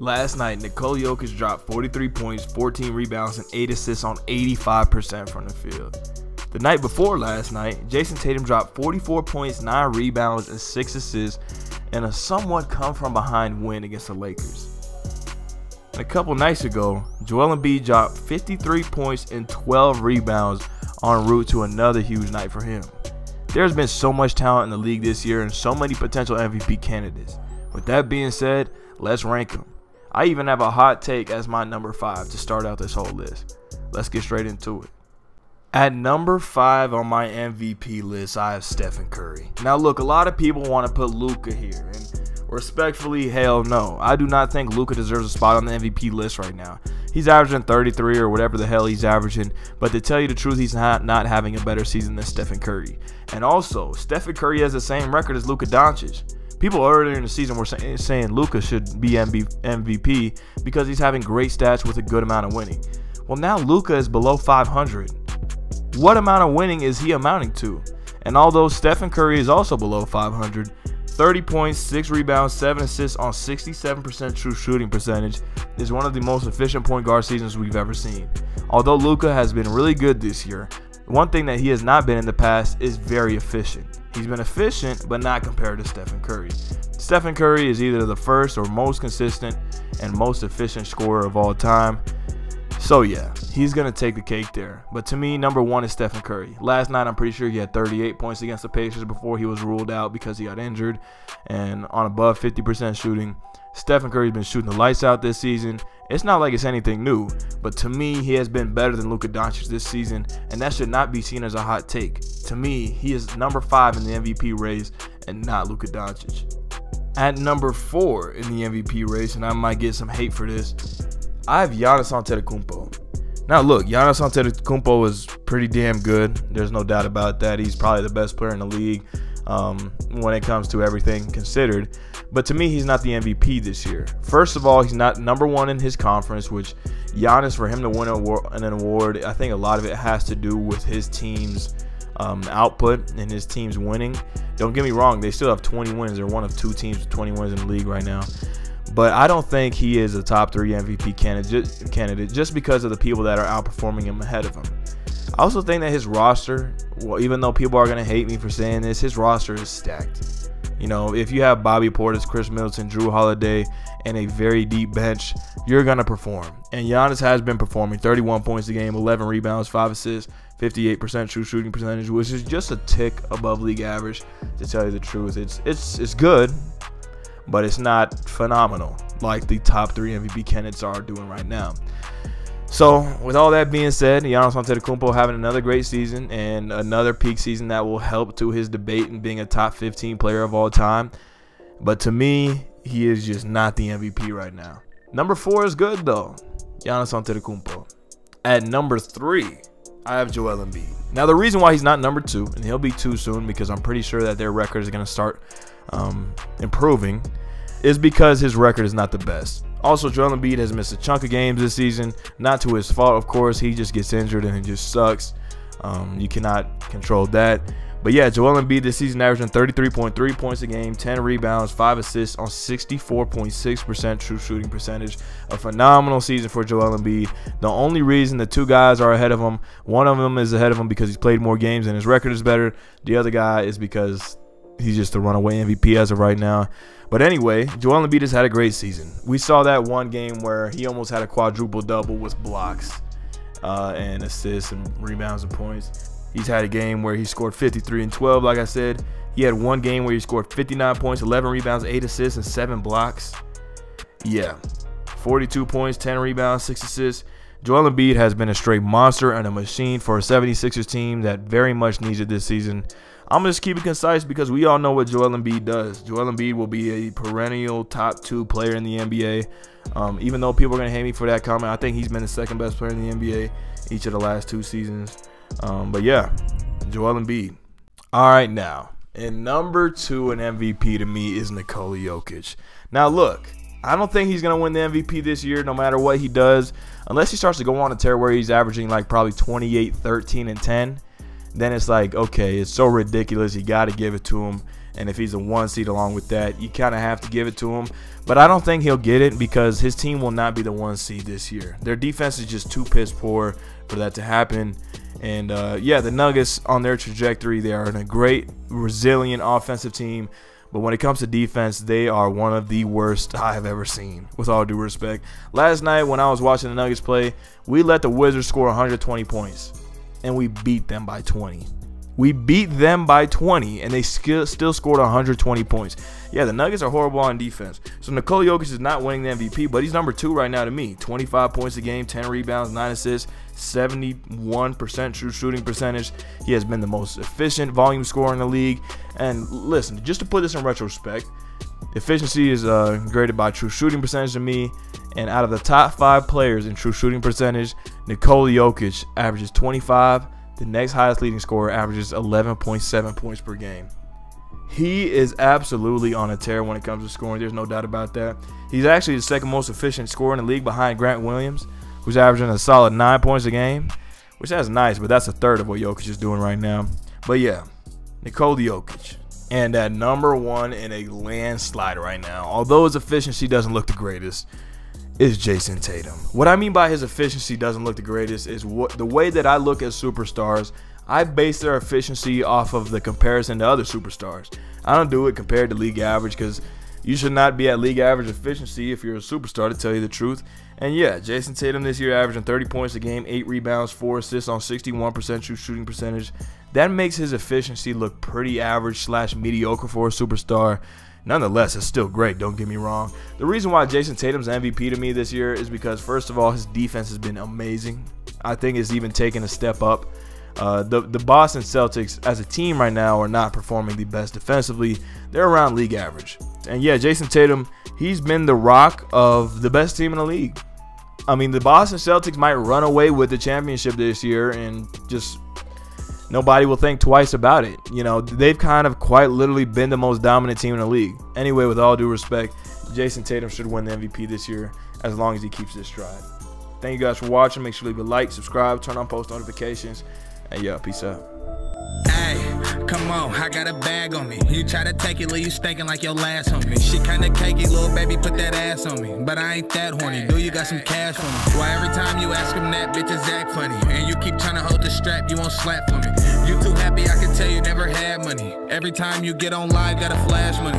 Last night, Nikola Jokic dropped 43 points, 14 rebounds, and 8 assists on 85% from the field. The night before last night, Jayson Tatum dropped 44 points, 9 rebounds, and 6 assists in a somewhat come from behind win against the Lakers. And A couple nights ago, Joel Embiid dropped 53 points and 12 rebounds en route to another huge night for him. There's been so much talent in the league this year and so many potential MVP candidates. With that being said, let's rank them. I even have a hot take as my number five to start out this whole list. Let's get straight into it. At number five on my MVP list, I have Stephen Curry. Now, look, a lot of people want to put Luka here, and respectfully, hell no. I do not think Luka deserves a spot on the MVP list right now. He's averaging 33 or whatever the hell he's averaging, but to tell you the truth, he's not, not having a better season than Stephen Curry. And also, Stephen Curry has the same record as Luka Doncic. People earlier in the season were say, saying Luka should be MVP because he's having great stats with a good amount of winning. Well, now Luka is below 500. What amount of winning is he amounting to? And although Stephen Curry is also below 500, 30 points, 6 rebounds, 7 assists on 67% true shooting percentage is one of the most efficient point guard seasons we've ever seen. Although Luka has been really good this year, one thing that he has not been in the past is very efficient. He's been efficient, but not compared to Stephen Curry. Stephen Curry is either the first or most consistent and most efficient scorer of all time. So yeah, he's gonna take the cake there. But to me, number one is Stephen Curry. Last night, I'm pretty sure he had 38 points against the Pacers before he was ruled out because he got injured, and on above 50% shooting. Stephen Curry's been shooting the lights out this season. It's not like it's anything new, but to me, he has been better than Luka Doncic this season, and that should not be seen as a hot take. To me, he is number five in the MVP race and not Luka Doncic. At number four in the MVP race, and I might get some hate for this, I have Giannis Antetokounmpo. Now look, Giannis Antetokounmpo is pretty damn good. There's no doubt about that. He's probably the best player in the league um, when it comes to everything considered. But to me, he's not the MVP this year. First of all, he's not number one in his conference, which Giannis, for him to win an award, I think a lot of it has to do with his team's um, output and his team's winning. Don't get me wrong, they still have 20 wins. They're one of two teams with 20 wins in the league right now. But I don't think he is a top three MVP candidate, candidate just because of the people that are outperforming him ahead of him. I also think that his roster, well, even though people are going to hate me for saying this, his roster is stacked. You know, if you have Bobby Portis, Khris Middleton, Jrue Holiday, and a very deep bench, you're going to perform. And Giannis has been performing 31 points a game, 11 rebounds, 5 assists, 58% true shooting percentage, which is just a tick above league average. To tell you the truth, it's it's it's good but it's not phenomenal like the top three MVP candidates are doing right now. So, with all that being said, Giannis Antetokounmpo having another great season and another peak season that will help to his debate in being a top 15 player of all time. But to me, he is just not the MVP right now. Number four is good though, Giannis Antetokounmpo. At number three, I have Joel Embiid. Now, the reason why he's not number two, and he'll be too soon because I'm pretty sure that their record is going to start um, improving is because his record is not the best. Also, Joel Embiid has missed a chunk of games this season. Not to his fault, of course. He just gets injured and it just sucks. Um, you cannot control that. But yeah, Joel Embiid this season averaging 33.3 points a game, 10 rebounds, 5 assists on 64.6% true shooting percentage. A phenomenal season for Joel Embiid. The only reason the two guys are ahead of him, one of them is ahead of him because he's played more games and his record is better. The other guy is because he's just the runaway MVP as of right now. But anyway, Joel Embiid has had a great season. We saw that one game where he almost had a quadruple double with blocks uh, and assists and rebounds and points. He's had a game where he scored 53 and 12, like I said. He had one game where he scored 59 points, 11 rebounds, 8 assists, and 7 blocks. Yeah, 42 points, 10 rebounds, 6 assists. Joel Embiid has been a straight monster and a machine for a 76ers team that very much needs it this season. I'm to just keep it concise because we all know what Joel Embiid does. Joel Embiid will be a perennial top two player in the NBA. Um, even though people are going to hate me for that comment, I think he's been the second best player in the NBA each of the last two seasons. Um, but yeah, Joel Embiid. All right, now, and number two in MVP to me is Nikola Jokic. Now, look, I don't think he's going to win the MVP this year no matter what he does unless he starts to go on a tear where he's averaging like probably 28, 13, and 10, then it's like, okay, it's so ridiculous. You got to give it to him. And if he's a one seed along with that, you kind of have to give it to him. But I don't think he'll get it because his team will not be the one seed this year. Their defense is just too piss poor for that to happen. And uh, yeah, the Nuggets on their trajectory, they are in a great, resilient offensive team. But when it comes to defense, they are one of the worst I have ever seen, with all due respect. Last night, when I was watching the Nuggets play, we let the Wizards score 120 points, and we beat them by 20. We beat them by 20, and they still still scored 120 points. Yeah, the Nuggets are horrible on defense. So Nikola Jokic is not winning the MVP, but he's number two right now to me. 25 points a game, 10 rebounds, 9 assists, 71% true shooting percentage. He has been the most efficient volume scorer in the league. And listen, just to put this in retrospect, efficiency is uh, graded by true shooting percentage to me. And out of the top five players in true shooting percentage, Nikola Jokic averages 25 the next highest leading scorer averages 11.7 points per game. He is absolutely on a tear when it comes to scoring. There's no doubt about that. He's actually the second most efficient scorer in the league behind Grant Williams, who's averaging a solid nine points a game, which that's nice, but that's a third of what Jokic is doing right now. But yeah, Nikola Jokic. And at number one in a landslide right now, although his efficiency doesn't look the greatest, is Jayson Tatum. What I mean by his efficiency doesn't look the greatest is what the way that I look at superstars. I base their efficiency off of the comparison to other superstars. I don't do it compared to league average because you should not be at league average efficiency if you're a superstar, to tell you the truth. And yeah, Jayson Tatum this year averaging 30 points a game, 8 rebounds, 4 assists on 61% true shooting percentage. That makes his efficiency look pretty average slash mediocre for a superstar. Nonetheless, it's still great, don't get me wrong. The reason why Jayson Tatum's MVP to me this year is because, first of all, his defense has been amazing. I think it's even taken a step up. Uh, the, the Boston Celtics, as a team right now, are not performing the best defensively. They're around league average. And yeah, Jayson Tatum, he's been the rock of the best team in the league. I mean, the Boston Celtics might run away with the championship this year and just nobody will think twice about it. You know, they've kind of quite literally been the most dominant team in the league. Anyway, with all due respect, Jayson Tatum should win the MVP this year as long as he keeps this stride. Thank you guys for watching. Make sure to leave a like, subscribe, turn on post notifications. And yeah, peace out. Come on, I got a bag on me. You try to take it, leave you stinking like your last homie. She kinda cakey, little baby, put that ass on me. But I ain't that horny. Do you got some cash for me? Why every time you ask him that, bitches act funny. And you keep trying to hold the strap, you won't slap for me. You too happy, I can tell you never had money. Every time you get on live, gotta flash money.